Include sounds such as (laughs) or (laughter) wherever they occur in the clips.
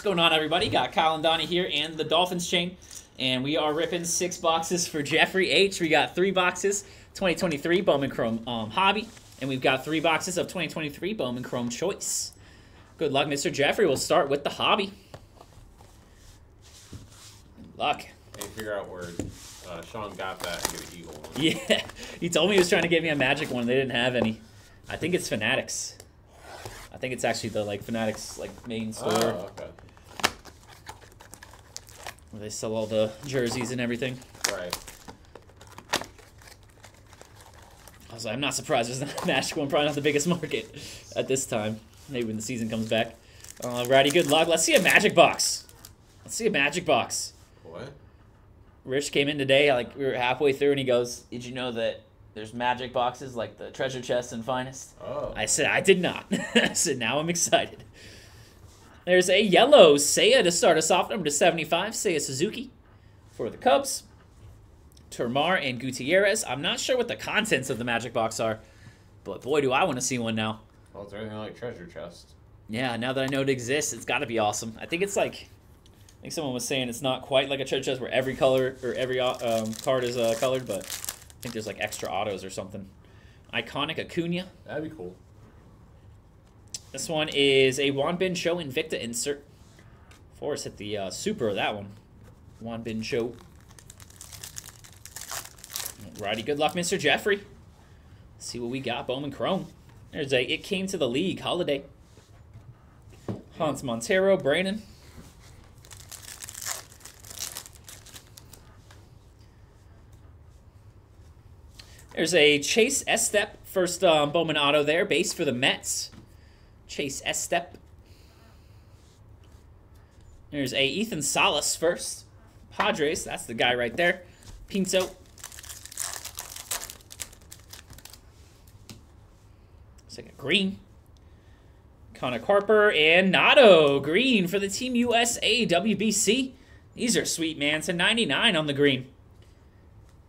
What's going on, everybody? Got Kyle and Donnie here and the Dolphins chain. And we are ripping six boxes for Jeffrey H. We got three boxes, 2023 Bowman Chrome um, Hobby. And we've got three boxes of 2023 Bowman Chrome Choice. Good luck, Mr. Jeffrey. We'll start with the hobby. Good luck. And figure out where uh, Sean got that and get an eagle one. Yeah, he told me he was trying to get me a magic one. They didn't have any. I think it's Fanatics. I think it's actually the like Fanatics like main store Oh, okay. Where they sell all the jerseys and everything. Right. I was like, I'm not surprised there's not a magic one. Probably not the biggest (laughs) market at this time. Maybe when the season comes back. Uh, Alrighty, good luck. Let's see a magic box. Let's see a magic box. What? Rich came in today, like we were halfway through, and he goes, "Did you know that there's magic boxes like the treasure chest and finest?" Oh. I said, I did not. (laughs) I said, now I'm excited. There's a yellow Seiya to start us off, number to 75, Seiya Suzuki for the Cubs. Termar and Gutierrez. I'm not sure what the contents of the magic box are, but boy, do I want to see one now. Well, it's anything like treasure chest. Yeah, now that I know it exists, it's got to be awesome. I think it's like, I think someone was saying it's not quite like a treasure chest where every color or every uh, um, card is uh, colored, but I think there's like extra autos or something. Iconic Acuna. That'd be cool. This one is a Juan Bin Show Invicta insert. Forrest hit the uh, super of that one. Juan Bin Show. Alrighty, good luck, Mr. Jeffrey. Let's see what we got. Bowman Chrome. There's a It Came to the League holiday. Hans Montero, Brandon. There's a Chase Estep, first um, Bowman auto there, base for the Mets. Chase Estep. There's a Ethan Salas first. Padres, that's the guy right there. Pinto. Second green. Connor Harper and Nato green for the Team USA WBC. These are sweet, man. To 99 on the green.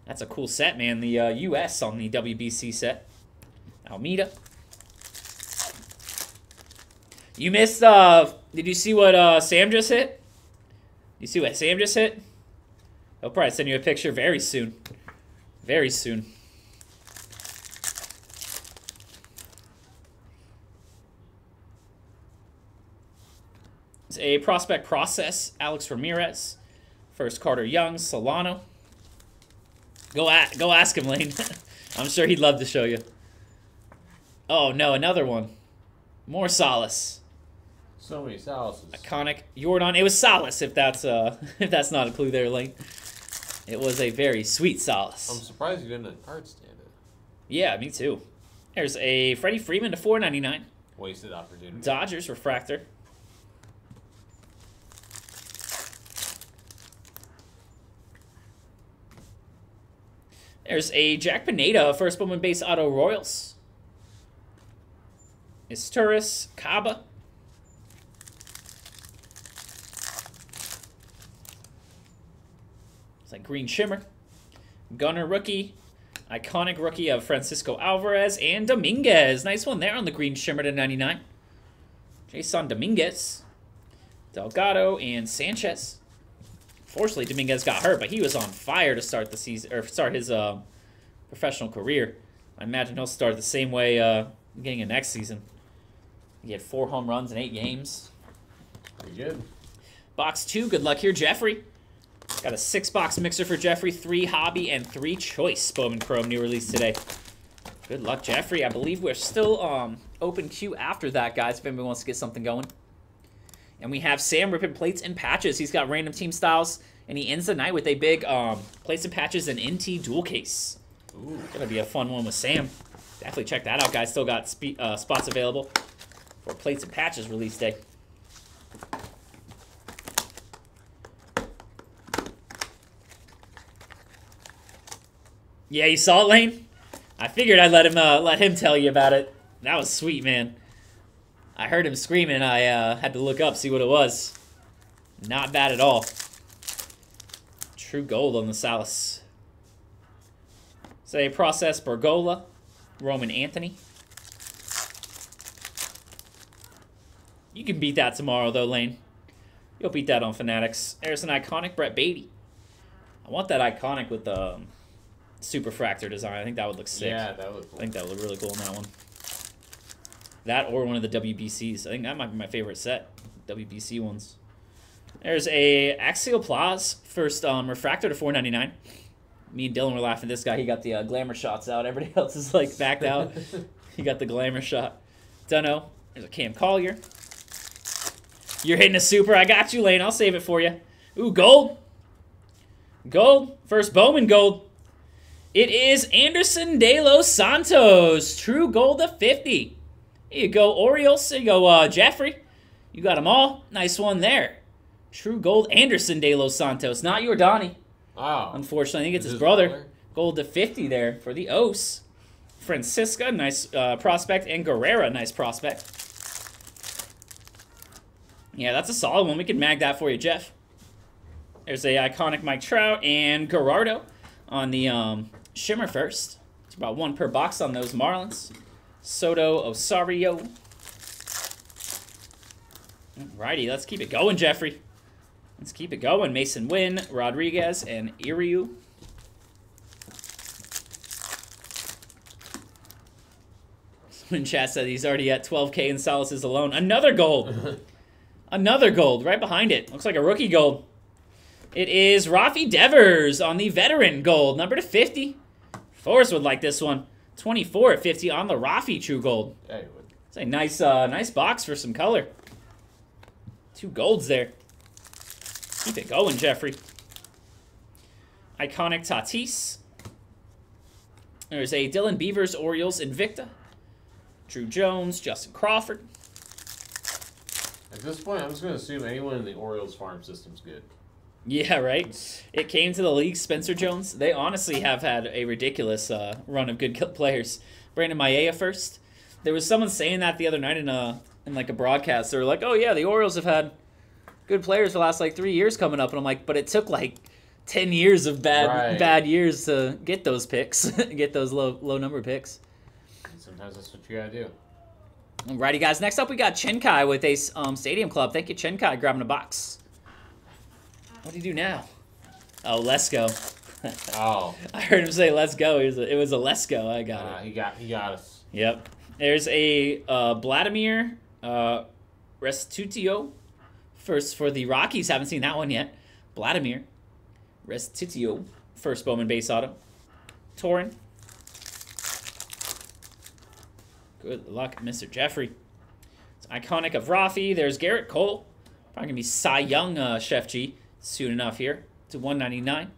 That's a cool set, man. The uh, US on the WBC set. Almeida. You missed, uh, did you see what uh, Sam just hit? You see what Sam just hit? I'll probably send you a picture very soon. Very soon. A prospect process. Alex Ramirez. First Carter Young. Solano. Go, a go ask him, Lane. (laughs) I'm sure he'd love to show you. Oh, no, another one. More Salas. So many Salises. Iconic Jordan. It was Salas, if that's uh (laughs) if that's not a clue there, Lane. It was a very sweet Salas. I'm surprised you didn't card stand it. Yeah, me too. There's a Freddie Freeman to 4.99. Wasted opportunity. Dodgers refractor. There's a Jack Pineda, first Bowman base auto Royals. Isturis, Kaba. It's like Green Shimmer. Gunnar rookie. Iconic rookie of Francisco Alvarez and Dominguez. Nice one there on the Green Shimmer to 99. Jasson Dominguez. Delgado and Sanchez. Fortunately, Dominguez got hurt, but he was on fire to start the season or start his uh, professional career. I imagine he'll start the same way uh, getting in next season. He had four home runs in eight games. Pretty good. Box two, good luck here, Jeffrey. Got a six box mixer for Jeffrey, three hobby, and three choice Bowman Chrome new release today. Good luck, Jeffrey. I believe we're still um, open queue after that, guys, if anybody wants to get something going. And we have Sam ripping plates and patches. He's got random team styles, and he ends the night with a big um, plates and patches and NT dual case. Ooh. Gonna be a fun one with Sam. Definitely check that out, guys. Still got uh, spots available for plates and patches release day. Yeah, you saw it, Lane. I figured I'd let him uh, let him tell you about it. That was sweet, man. I heard him screaming. I uh, had to look up see what it was. Not bad at all. True gold on the Salas. Say process Bergola, Roman Anthony. You can beat that tomorrow, though, Lane. You'll beat that on Fanatics. There's an iconic Brett Baty. I want that iconic with the um, Superfractor design. I think that would look sick. Yeah, that would. I think that would look really cool in that one. That or one of the WBCs. I think that might be my favorite set. WBC ones. There's a Axiel Plaz first um, refractor to 499. Me and Dylan were laughing at this guy. He got the uh, glamour shots out. Everybody (laughs) else is like backed out. (laughs) he got the glamour shot. Dunno. There's a Cam Collier. You're hitting a super. I got you, Lane. I'll save it for you. Ooh, gold. Gold. First Bowman gold. It is Anderson De Los Santos. True gold to 50. Here you go, Orioles. There you go, uh, Jeffrey. You got them all. Nice one there. True gold, Anderson De Los Santos. Not your Donnie. Oh. Unfortunately, I think it's his his brother. brother? Gold to 50 there for the Os. Francisca, nice uh, prospect. And Guerrera, nice prospect. Yeah, that's a solid one. We can mag that for you, Jeff. There's a iconic Mike Trout and Gerardo on the um, Shimmer first. It's about one per box on those Marlins. Soto Osario. Alrighty, let's keep it going, Jeffrey. Let's keep it going. Mason Wynn, Rodriguez, and Iriu. Someone (laughs) in chat said he's already at 12k in Salas's alone. Another gold. (laughs) Another gold right behind it. Looks like a rookie gold. It is Rafi Devers on the veteran gold, number to 50. Forrest would like this one. 24 at 50 on the Rafi True Gold. Yeah. It's a nice, uh, nice box for some color. Two golds there. Keep it going, Jeffrey. Iconic Tatis. There's a Dylan Beavers Orioles Invicta. Drew Jones, Justin Crawford. At this point, I'm just gonna assume anyone in the Orioles farm system's good. Yeah, right. It came to the league. Spencer Jones. They honestly have had a ridiculous uh, run of good players. Brandon Maia first. There was someone saying that the other night in a in like a broadcast. They were like, "Oh yeah, the Orioles have had good players for the last like three years coming up," and I'm like, "But it took like ten years of bad Right. bad years to get those picks, (laughs) get those low low number picks." And sometimes that's what you gotta do. Alrighty, guys. Next up, we got Chenkai with a um, Stadium Club. Thank you, Chenkai, grabbing a box. What do you do now? Oh, let's (laughs) go. Oh, I heard him say "Let's go." It was a, it was a "Let's go." I got uh, it. he got he got us. Yep. There's a uh, Vladimir uh, Restitutio. First for the Rockies. Haven't seen that one yet. Vladimir Restitutio. First Bowman base auto. Torin. Good luck, Mr. Jeffrey. It's iconic of Rafi. There's Gerrit Cole. Probably gonna be Cy Young, uh, Chef G, soon enough here to 199.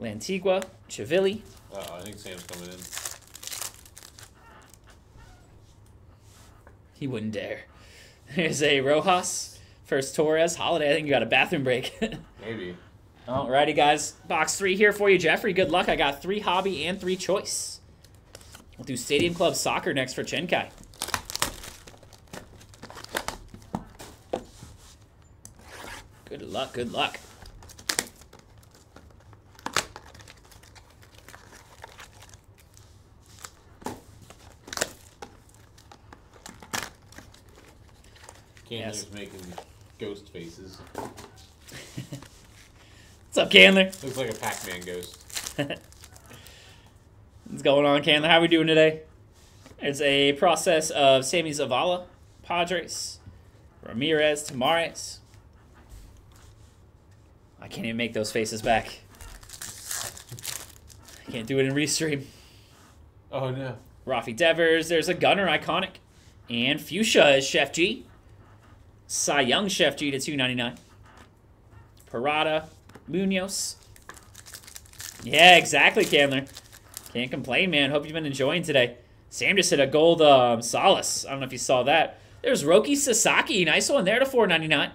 Lantigua, Chivilli, Uh oh, I think Sam's coming in. He wouldn't dare. (laughs) There's a Rojas. First Torres. Holiday, I think you got a bathroom break. (laughs) Maybe. Alrighty, guys. Box three here for you, Jeffrey. Good luck. I got three hobby and three choice. We'll do Stadium Club Soccer next for Chenkai. Good luck, good luck. Candler's Yes. making ghost faces. (laughs) What's up, Candler? Looks like a Pac-Man ghost. (laughs) What's going on, Candler? How are we doing today? It's a process of Sammy Zavala, Padres, Ramirez, Tamares. I can't even make those faces back. I can't do it in restream. Oh no. Rafi Devers, there's a Gunnar iconic. And Fuchsia is Chef G. Cy Young Chef G to 299. Parada, Munoz. Yeah, exactly, Candler. Can't complain, man. Hope you've been enjoying today. Sam just hit a gold um, Salas. I don't know if you saw that. There's Roki Sasaki. Nice one there to 499.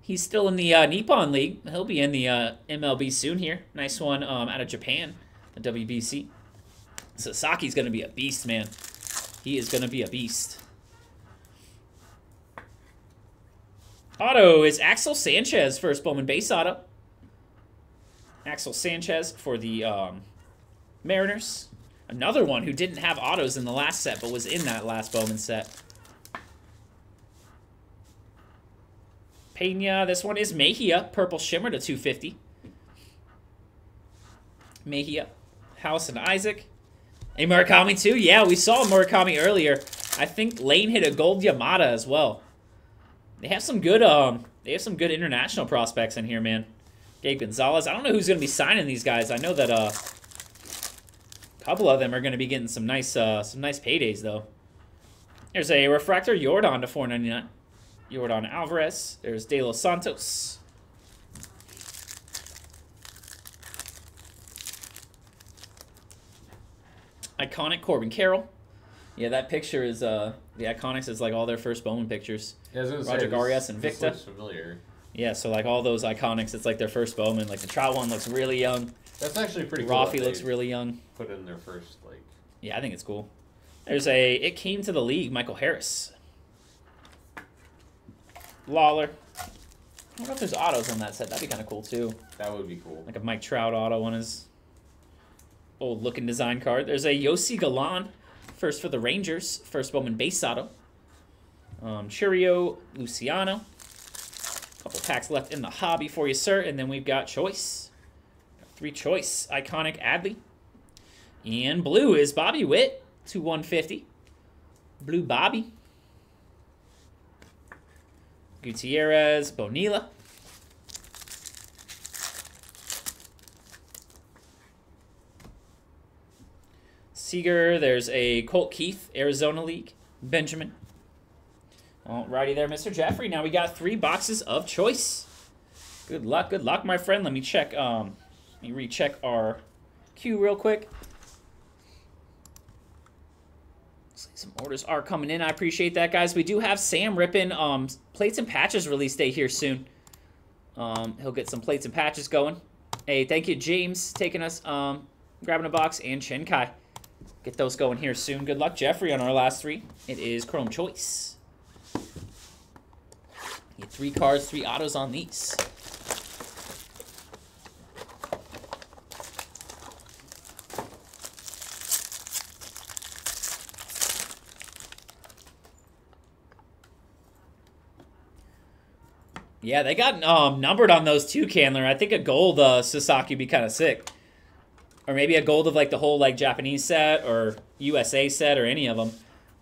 He's still in the uh, Nippon League. He'll be in the uh, MLB soon here. Nice one um, out of Japan, the WBC. Sasaki's going to be a beast, man. He is going to be a beast. Auto is Axel Sanchez, first Bowman base auto. Axel Sanchez for the um, Mariners. Another one who didn't have autos in the last set, but was in that last Bowman set. Pena. This one is Mejia, Purple Shimmer to 250. Mejia. House and Isaac. A Murakami too? Yeah, we saw Murakami earlier. I think Lane hit a gold Yamada as well. They have some good um they have some good international prospects in here, man. Gabe Gonzalez. I don't know who's gonna be signing these guys. I know that uh a couple of them are gonna be getting some nice uh some nice paydays though. There's a refractor Jordan to 499. Jordan Alvarez. There's De Los Santos. Iconic Corbin Carroll. Yeah, that picture is uh the Iconics is like all their first Bowman pictures. Yeah, Roger say, Garias and this Victa. looks familiar. Yeah, so like all those Iconics, it's like their first Bowman. Like the Trout one looks really young. That's actually pretty cool. Rafi looks really young. Put in their first like. Yeah, I think it's cool. There's a it came to the league, Michael Harris. Lawlar. I wonder if there's autos on that set. That'd be kind of cool too. That would be cool. Like a Mike Trout auto on his old looking design card. There's a Yosy Galan, first for the Rangers, first Bowman base auto. Um, Chourio Luciano. Couple packs left in the hobby for you, sir. And then we've got choice. Three choice. Iconic Adley. And blue is Bobby Witt to 150. Blue Bobby. Gutierrez, Bonilla. Seager, there's a Colt Keith, Arizona League. Benjamin. Alrighty there, Mr. Jeffrey. Now we got three boxes of choice. Good luck, good luck, my friend. Let me check, um, let me recheck our queue real quick. Some orders are coming in. I appreciate that, guys. We do have Sam ripping um, plates and patches release day here soon. Um, he'll get some plates and patches going. Hey, thank you, James, taking us, um, grabbing a box, and Chen Kai. Get those going here soon. Good luck, Jeffrey, on our last three. It is Chrome Choice. Get three cards, three autos on these. Yeah, they got um, numbered on those too, Candler. I think a gold uh, Sasaki would be kind of sick. Or maybe a gold of like the whole like Japanese set or USA set or any of them.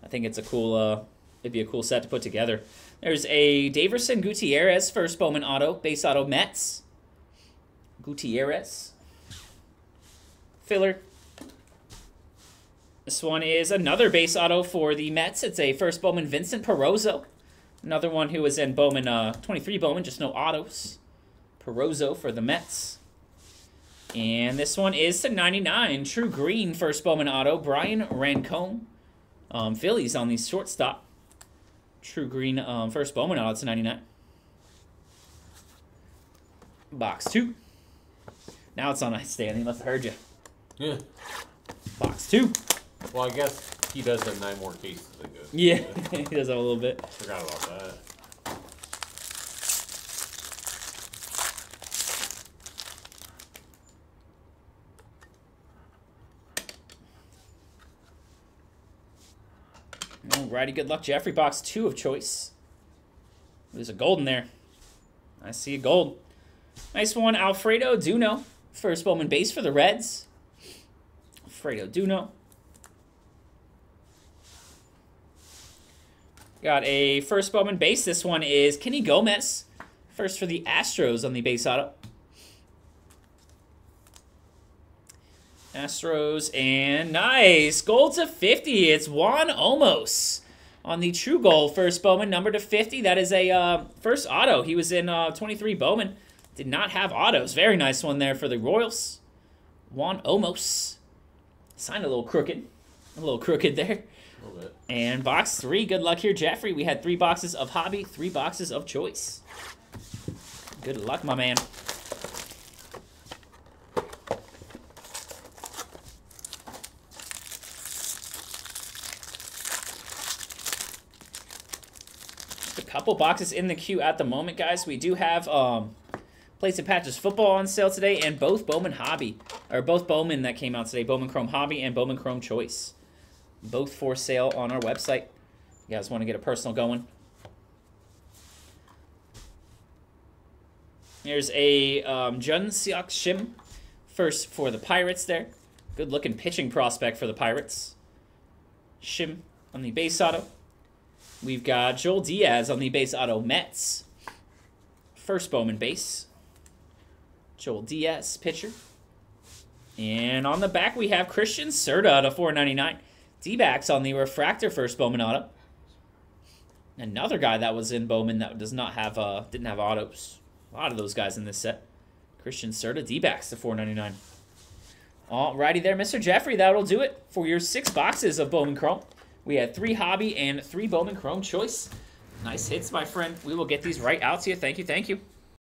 I think it's a cool, uh, it'd be a cool set to put together. There's a Daverson Gutierrez first Bowman auto, base auto Mets. Gutierrez. Filler. This one is another base auto for the Mets. It's a first Bowman Vincent Perozo. Another one who was in Bowman, uh, 23 Bowman, just no autos. Perozo for the Mets. And this one is to 99. True Green, first Bowman auto. Brian Rincon. Um, Phillies on the shortstop. True Green, um, first Bowman auto to 99. Box two. Now it's on ice, Stan. He must have heard you. Yeah. Box two. Well, I guess he does have nine more cases. Yeah, (laughs) he does have a little bit. Forgot about that. Alrighty, good luck, Jeffrey. Box two of choice. There's a gold in there. I see a gold. Nice one, Alfredo Duno. First Bowman base for the Reds. Alfredo Duno. Got a first Bowman base. This one is Kenny Gomez. First for the Astros on the base auto. Astros and nice gold to 50. It's Juan Omos on the True Gold first Bowman number to 50. That is a uh, first auto. He was in uh, 23 Bowman. Did not have autos. Very nice one there for the Royals. Juan Omos. Signed a little crooked. A little crooked there. And box three. Good luck here, Jeffrey. We had three boxes of hobby, three boxes of choice. Good luck, my man. A couple boxes in the queue at the moment, guys. We do have um, Plates and Patches football on sale today, and both Bowman Hobby, or both Bowman that came out today, Bowman Chrome Hobby and Bowman Chrome Choice both for sale on our website. You guys want to get a personal going? Here's a um, Jun Seok Shim, first for the Pirates there. Good looking pitching prospect for the Pirates. Shim on the base auto. We've got Joel Diaz on the base auto Mets. First Bowman base. Joel Diaz, pitcher. And on the back, we have Christian Serta to 499. D-backs on the refractor first Bowman auto. Another guy that was in Bowman that does not have uh didn't have autos. A lot of those guys in this set. Christian Serta, D-backs to 499. Alrighty there, Mr. Jeffrey. That'll do it for your six boxes of Bowman Chrome. We had three Hobby and three Bowman Chrome choice. Nice hits, my friend. We will get these right out to you. Thank you, thank you.